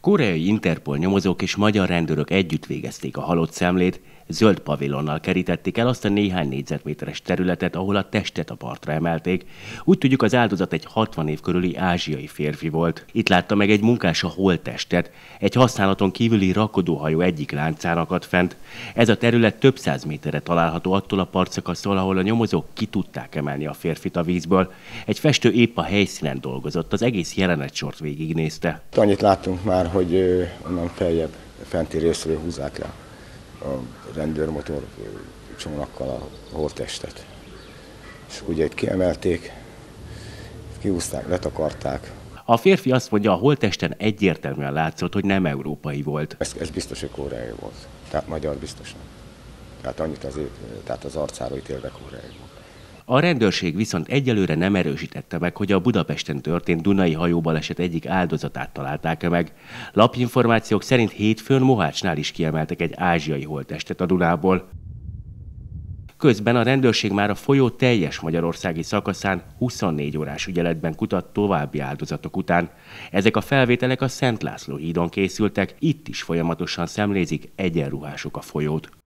Koreai Interpol nyomozók és magyar rendőrök együtt végezték a halott szemlét, zöld pavilonnal kerítették el azt a néhány négyzetméteres területet, ahol a testet a partra emelték. Úgy tudjuk, az áldozat egy 60 év körüli ázsiai férfi volt. Itt látta meg egy munkás a holttestet, egy használaton kívüli rakodóhajó egyik láncán akadt fent. Ez a terület több száz méterre található attól a partszakasztól, ahol a nyomozók ki tudták emelni a férfit a vízből. Egy festő épp a helyszínen dolgozott, az egész jelenetsort végignézte. Annyit láttunk már, hogy onnan feljebb, fenti részről húzzák le a rendőrmotor csónakkal a holttestet. És ugye itt kiemelték, kiúzták, letakarták. A férfi azt mondja, a holtesten egyértelműen látszott, hogy nem európai volt. Ez, ez biztos, hogy koreai volt. Tehát magyar biztos nem. Tehát annyit azért, tehát az arcára ítélve koreai volt. A rendőrség viszont egyelőre nem erősítette meg, hogy a Budapesten történt Dunai hajóbaleset egyik áldozatát találták-e meg. Lapinformációk szerint hétfőn Mohácsnál is kiemeltek egy ázsiai holttestet a Dunából. Közben a rendőrség már a folyó teljes magyarországi szakaszán 24 órás ügyeletben kutat további áldozatok után. Ezek a felvételek a Szent László hídon készültek, itt is folyamatosan szemlézik egyenruhások a folyót.